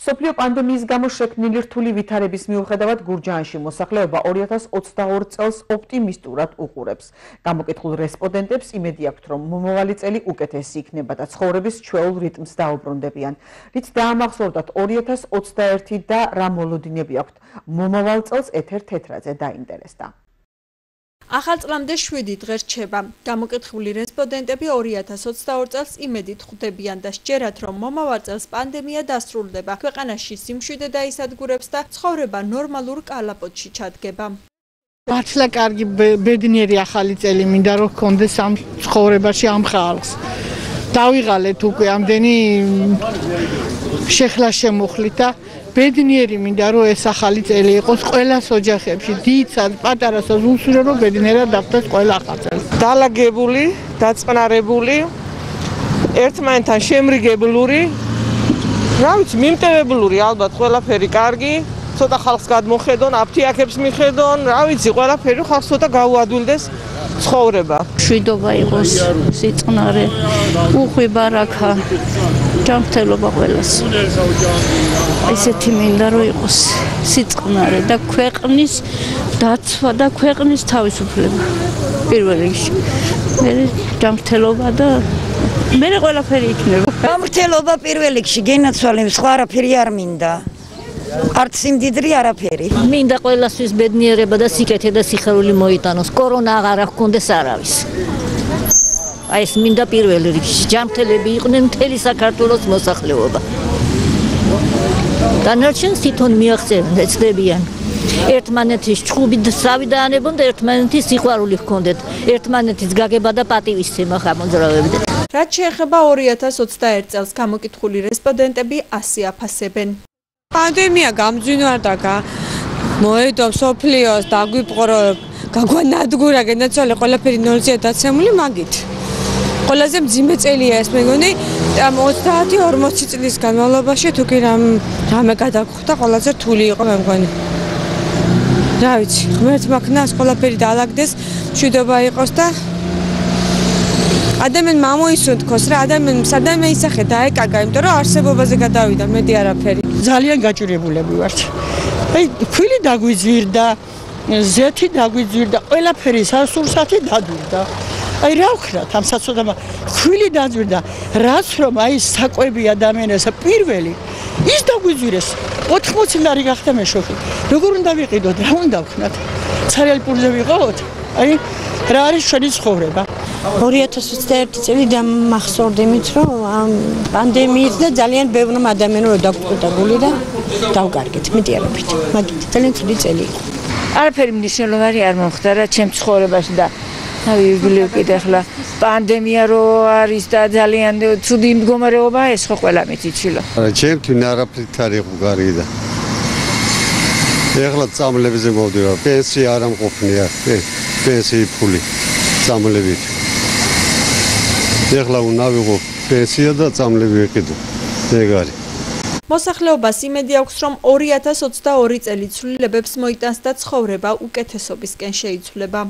სოფლიო პანდემიის გამო შექმნილი რთული ვითარების მიუხედავად გურჯაანში მოსახლეობა 2022 წელს ოპტიმისტურად უყურებს. გამოკითხულ რესპონდენტებს იმედი აქვთ, რომ მომავალი წელი უკეთესი იქნება და ცხოვრების ჩვეულ რიტმს დაუბრუნდებიან. რით დაამახსოვრდათ 2021 და რა მოლოდინები აქვთ მომავალ წელს ეთერ თეთრაძე დაინტერესდა. ახალ წლამდე 7 დღე რჩება. გამოკითხული რესპონდენტები 2022 წელს იმედით ხვდებიან და შეერათ, რომ მომავალ წელს პანდემია დასრულდება. ქვეყანაში სიმშვიდე დაისადგურებს და ცხოვრება ნორმალურ კალაპოტში ჩადგება. მართლა კარგი ბედნიერი ახალი წელი მინდა რომ გქონდეს ამ ცხოვრებაში ამ ხალხს. დავიღალეთ უკვე ამდენი შეხლა შემოხლით და ბედნიერი მინდა რომ ეს ახალი წელი იყოს ყველას ოჯახებში დიდსაც პატარასაც უსურვო რომ ბედნიერად დაფტეს ყველა ახალწელი. დალაგებული დაწყნარებული ერთმანეთთან შემრიგებლური რა ვიცი მიმტევებლური ალბათ ყველაფერი კარგი ცოტა ხალხს გადმოხედონ აფთიაქებს მიხედონ რა ვიცი ყველაფერი ხალხს ცოტა გაუადვილდეს ცხოვრება. შვიდობა იყოს, სიწყნარე, უხვი ბარაკა, ჯანმრთელობა ყველას. ესეთი მინდა რომ იყოს სიწყნარე და ქვეყნის დაცვა და ქვეყნის თავისუფლება. პირველ რიგში. მე ჯანმრთელობა და მე ყველაფერი იქნება. ჯანმრთელობა პირველ რიგში, გენაცვალე, სხვა არაფერი არ მინდა. არც სიმდიდრე არაფერი. მინდა ყველასთვის ბედნიერება და სიკეთე და სიხარული მოიტანოს. კორონა აღარ აღქონდეს არავის. აი ეს მინდა პირველ რიგში ჯანმრთელები იყვნენ მთელი საქართველოს მოსახლეობა. დანარჩენს თვითონ მიაღწევენ, ეცდებიან. ერთმანეთის ჩხუბით სავი დაანებონ და ერთმანეთის სიყვარული ჰქონდეთ. ერთმანეთის გაგება და პატივისცემა ხამოძრავებდეთ. რაც შეეხება 2021 წელს გამოკითხული რესპონდენტები ასე აფასებენ. პანდემია გამძვინვარდა გა მოედო სოფლიოს დაგვიპყრო გაგვანადგურა გენაცვალე ყველაფერი ნოლზეა დაცემული მაგით. ყველაზე მძიმე წელია ეს მეგონი 30-40 წლის განმავლობაში თუ კი რამ რამე გადაგხვდა ყველაზე რთული იყო მე მგონი. რა ვიცი ღმერთმა ქნას ყველაფერი დაალაგდეს მშვიდობა იყოს და ადამიან მამოისუნთქოს რა ადამიან სადამე ისახე დაეკაგა იმიტომ რომ არსებობაზე გადავიდა მედი არაფერი. ძალიან გაჭირებულები ვართ. აი ქვილი დაგვიძვირდა ზეთი დაგვიძვირდა ყველაფერი სასურსათი დადურდა აი რა ვქრათ ამ საწოდამა ქვილი დაძვირდა. რაც რომ აი საკვები ადამიანისა პირველი ის დაგვიძვირეს. 80 ლარი გახდა მე შოქი როგორ უნდა ვიყიდოთ? რა უნდა ვქნათ? ცარიალი პურზე ვიყავთ? აი რა არის ჩვენი ცხოვრება 2021 წელი დამახსოვრდი მით რომ ამ პანდემიით და ძალიან ბევრი ადამიანი რო დაგვკვდაგული და დავგარგეთ მეტიარობით მაგით ძალიან ცუდი წელი იყო. არაფერი მნიშვნელოვანი არ მომხდარა ჩემ ცხოვრებაში და ავი ვიბლიო კიდე ახლა პანდემია რო არის და ძალიან ცუდი მდგომარეობა ეს ხო ყველა მითიჩილო არა ჩემთვის არაფერი არ იყო კარგი და ეხლა წამლებზე მოვდივარ. პენსია არ ამყოფნია. პენსიი ფული. წამლებით ეხლა უნდა ვიღო პენსია და წამლები ვიყიდო ეგ არის. მოსახლეობას იმედი აქვს რომ 2022 წელი ცვლილებებს მოიტანს და ცხოვრება უკეთესობისკენ შეიცვლება